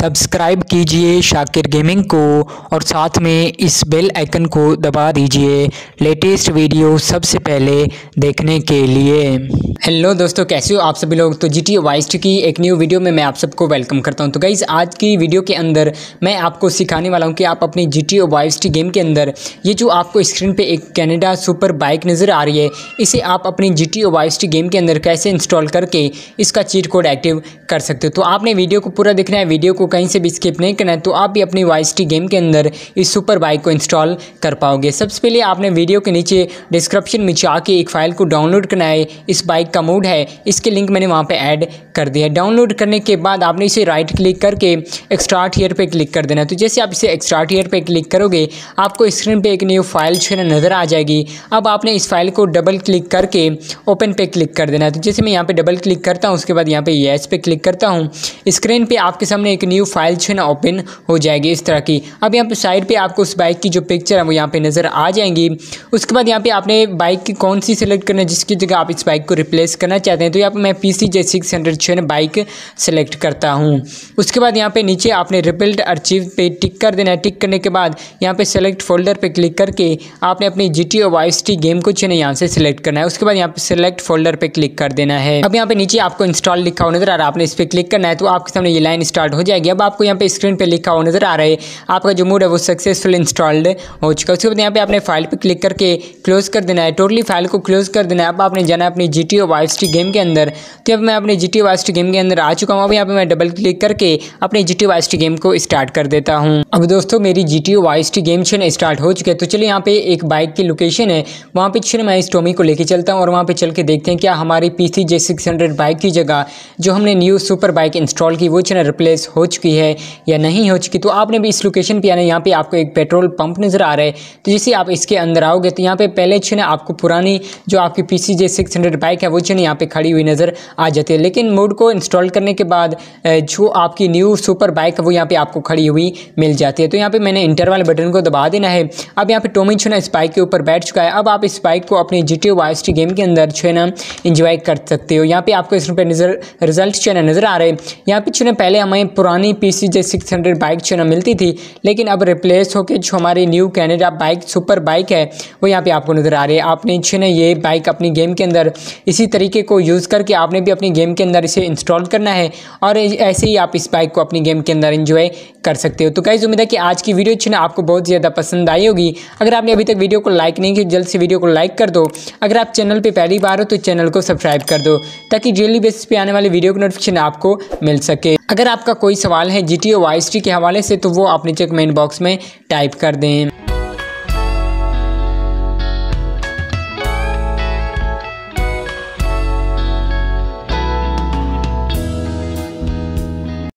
Subscribe कीजिए Shakir gaming को और साथ में इस बेल आइकन को दबा दीजिए लेटेस्ट वीडियो सबसे पहले देखने के लिए। हेलो दोस्तों, कैसे हो आप सभी लोग? तो जी टी वाइस्ट की एक न्यू वीडियो में मैं आप सबको वेलकम करता हूँ। तो गाइज़ आज की वीडियो के अंदर मैं आपको सिखाने वाला हूँ कि आप अपनी जी टी वाइस्ट गेम के अंदर ये जो आपको स्क्रीन पे एक कैनेडा सुपर बाइक नज़र आ रही है, इसे आप अपनी जी टी वाइस्ट गेम के अंदर कैसे इंस्टॉल करके इसका चीट कोड एक्टिव कर सकते हो। तो आपने वीडियो को पूरा देखना है वीडियो को कहीं से भी स्किप नहीं करना है तो आप भी अपनी वाइस गेम के अंदर इस सुपर बाइक को इंस्टॉल कर पाओगे। सबसे पहले आपने वीडियो के नीचे डिस्क्रिप्शन में जाके एक फ़ाइल को डाउनलोड करना है। इस बाइक का मूड है, इसके लिंक मैंने वहाँ पर ऐड कर दिया है। डाउनलोड करने के बाद आपने इसे राइट क्लिक करके एक्स्ट्राट हीयर पर क्लिक कर देना है। तो जैसे आप इसे एक्स्ट्राट हीयर पर क्लिक करोगे, आपको स्क्रीन पर एक न्यू फ़ाइल जो नज़र आ जाएगी। अब आपने इस फ़ाइल को डबल क्लिक करके ओपन पे क्लिक कर देना है। तो जैसे मैं यहाँ पे डबल क्लिक करता हूँ, उसके बाद यहाँ पे येस पे क्लिक करता हूँ। स्क्रीन पे आपके सामने एक न्यू फ़ाइल जो है ना ओपन हो जाएगी इस तरह की। अब यहाँ पे साइड पे आपको उस बाइक की जो पिक्चर है, वो यहाँ पे नज़र आ जाएँगी। उसके बाद यहाँ पे आपने बाइक की कौन सी सेलेक्ट करना है, जिसकी जगह आप इस बाइक को रिप्लेस करना चाहते हैं तो यहाँ पर मैं P C J six hundred जो है बाइक सेलेक्ट करता हूँ। उसके बाद यहाँ पे नीचे आपने रिपिल्ड अर्चीव पे टिक कर देना है। टिक करने के बाद यहाँ पे सेलेक्ट फोल्डर पर क्लिक करके आपने अपनी G T vice T game को जो है यहाँ से सिलेक्ट करना है। उसके बाद यहाँ पे सेलेक्ट फोल्डर पे क्लिक कर देना है। अब यहाँ पे नीचे आपको इंस्टॉल लिखा हुआ नज़र आ रहा है। आपने इस पर क्लिक करना है तो आपके सामने ये लाइन स्टार्ट हो जाएगी। अब आपको यहाँ पे स्क्रीन पे लिखा हुआ नज़र आ रहा है, आपका जो मूड है वो सक्सेसफुल इंस्टॉल्ड हो चुका है। उसके बाद यहाँ पे आपने फ़ाइल पे क्लिक करके क्लोज कर देना है। टोटली फ़ाइल को क्लोज कर देना है। अब आपने जाना है अपनी जी टी वाइस गेम के अंदर। तो अब मैं अपनी जी टी वाइस गेम के अंदर आ चुका हूँ। अब यहाँ पे मैं डबल क्लिक करके अपनी जी टी गेम को स्टार्ट कर देता हूँ। अब दोस्तों, मेरी जी टी गेम छे स्टार्ट हो चुके हैं। तो चलिए यहाँ पे एक बाइक की लोकेशन है। वहाँ पे छे मैं इस टोमी को लेके चलता हूँ और वहाँ पे चल के देखते हैं क्या हमारी P C J six hundred bike की जगह जो हमने न्यू सुपर बाइक इंस्टॉल की, वो छे रिप्लेस हो चुकी है या नहीं हो चुकी तो आपने भी इस लोकेशन पे आना यहाँ पे आपको एक पेट्रोल पंप नज़र आ रहा है। तो जैसे आप इसके अंदर आओगे तो यहाँ पे पहले छे ना आपको पुरानी जो आपकी P C J six hundred bike है, वो छे यहाँ पे खड़ी हुई नज़र आ जाती है। लेकिन मोड को इंस्टॉल करने के बाद जो आपकी न्यू सुपर बाइक है, वो यहाँ पर आपको खड़ी हुई मिल जाती है। तो यहाँ पर मैंने इंटर वाले बटन को दबा देना है। अब यहाँ पर टोमी छो ना इस बाइक के ऊपर बैठ चुका है। अब आप इस बाइक को अपनी जी टी गेम के अंदर जो है ना इंजॉय कर सकते हो। यहाँ पे आपको इस पर नज़र रिज़ल्ट जो है नज़र आ रहे हैं। यहाँ पर जो पहले हमें पुरानी P C J six hundred bike जो है मिलती थी, लेकिन अब रिप्लेस होकर जो हमारी new Canada bike super bike है, वो यहाँ पे आपको नज़र आ रही है। आपने जो है ये बाइक अपनी गेम के अंदर इसी तरीके को यूज़ करके आपने भी अपनी गेम के अंदर इसे इंस्टॉल करना है और ऐसे ही आप इस बाइक को अपनी गेम के अंदर इंजॉय कर सकते हो। तो गाइज़ उम्मीद है कि आज की वीडियो जो ना आपको बहुत ज़्यादा पसंद आई होगी। अगर आपने अभी तक वीडियो को लाइक नहीं किया, जल्द से वीडियो को लाइक कर दो। अगर आप चैनल पर पहली बार हो तो चैनल को सब्सक्राइब कर दो, ताकि डेली बेसिस पे आने वाली वीडियो की नोटिफिकेशन आपको मिल सके। अगर आपका कोई सवाल है जी टी वाई के हवाले से तो वो आप नीचे कमेंट बॉक्स में टाइप कर दें।